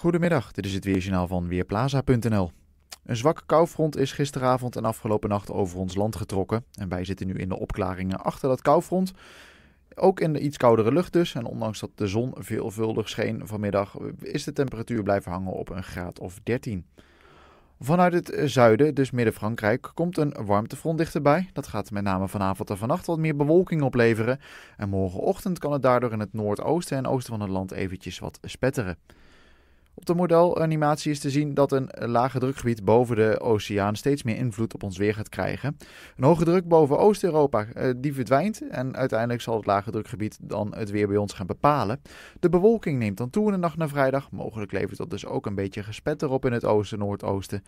Goedemiddag, dit is het Weerjournaal van Weerplaza.nl. Een zwakke koufront is gisteravond en afgelopen nacht over ons land getrokken. En wij zitten nu in de opklaringen achter dat koufront. Ook in de iets koudere lucht dus. En ondanks dat de zon veelvuldig scheen vanmiddag, is de temperatuur blijven hangen op een graad of 13. Vanuit het zuiden, dus midden-Frankrijk, komt een warmtefront dichterbij. Dat gaat met name vanavond en vannacht wat meer bewolking opleveren. En morgenochtend kan het daardoor in het noordoosten en oosten van het land eventjes wat spetteren. Op de modelanimatie is te zien dat een lage drukgebied boven de oceaan steeds meer invloed op ons weer gaat krijgen. Een hoge druk boven Oost-Europa eh, die verdwijnt en uiteindelijk zal het lage drukgebied dan het weer bij ons gaan bepalen. De bewolking neemt dan toe in de nacht naar vrijdag. Mogelijk levert dat dus ook een beetje gespet erop in het oosten noordoosten.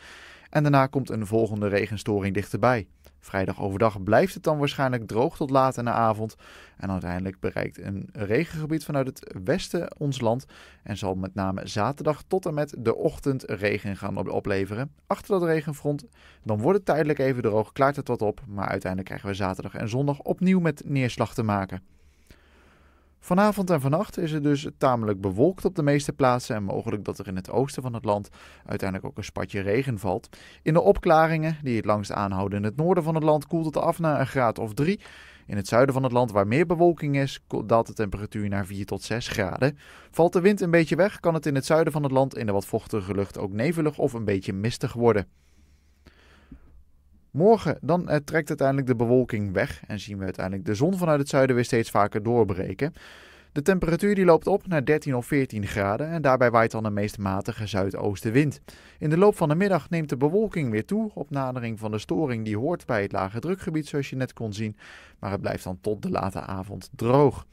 En daarna komt een volgende regenstoring dichterbij. Vrijdag overdag blijft het dan waarschijnlijk droog tot laat in de avond. En uiteindelijk bereikt een regengebied vanuit het westen ons land. En zal met name zaterdag tot en met de ochtend regen gaan opleveren. Achter dat regenfront, dan wordt het tijdelijk even droog, klaart het wat op. Maar uiteindelijk krijgen we zaterdag en zondag opnieuw met neerslag te maken. Vanavond en vannacht is het dus tamelijk bewolkt op de meeste plaatsen en mogelijk dat er in het oosten van het land uiteindelijk ook een spatje regen valt. In de opklaringen, die het langst aanhouden in het noorden van het land, koelt het af naar een graad of 3. In het zuiden van het land, waar meer bewolking is, daalt de temperatuur naar 4 tot 6 graden. Valt de wind een beetje weg, kan het in het zuiden van het land in de wat vochtige lucht ook nevelig of een beetje mistig worden. Morgen dan eh, trekt uiteindelijk de bewolking weg en zien we uiteindelijk de zon vanuit het zuiden weer steeds vaker doorbreken. De temperatuur die loopt op naar 13 of 14 graden en daarbij waait dan een meest matige zuidoostenwind. In de loop van de middag neemt de bewolking weer toe op nadering van de storing die hoort bij het lage drukgebied zoals je net kon zien, maar het blijft dan tot de late avond droog.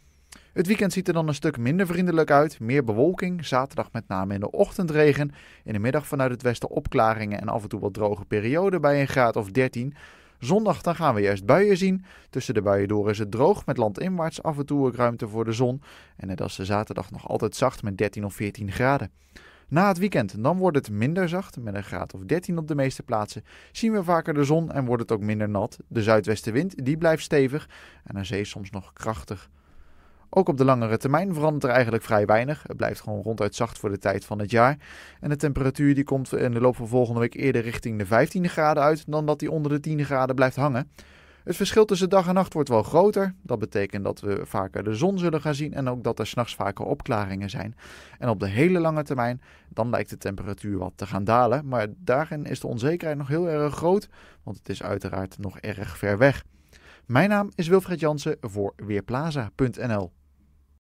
Het weekend ziet er dan een stuk minder vriendelijk uit. Meer bewolking, zaterdag met name in de ochtend regen. In de middag vanuit het westen opklaringen en af en toe wat droge perioden bij een graad of 13. Zondag dan gaan we juist buien zien. Tussen de buien door is het droog met landinwaarts af en toe ook ruimte voor de zon. En net als de zaterdag nog altijd zacht met 13 of 14 graden. Na het weekend dan wordt het minder zacht, met een graad of 13 op de meeste plaatsen. Zien we vaker de zon en wordt het ook minder nat. De zuidwestenwind die blijft stevig en aan zee soms nog krachtig. Ook op de langere termijn verandert er eigenlijk vrij weinig. Het blijft gewoon ronduit zacht voor de tijd van het jaar. En de temperatuur die komt in de loop van volgende week eerder richting de 15 graden uit dan dat die onder de 10 graden blijft hangen. Het verschil tussen dag en nacht wordt wel groter. Dat betekent dat we vaker de zon zullen gaan zien en ook dat er s'nachts vaker opklaringen zijn. En op de hele lange termijn, dan lijkt de temperatuur wat te gaan dalen. Maar daarin is de onzekerheid nog heel erg groot, want het is uiteraard nog erg ver weg. Mijn naam is Wilfred Jansen voor Weerplaza.nl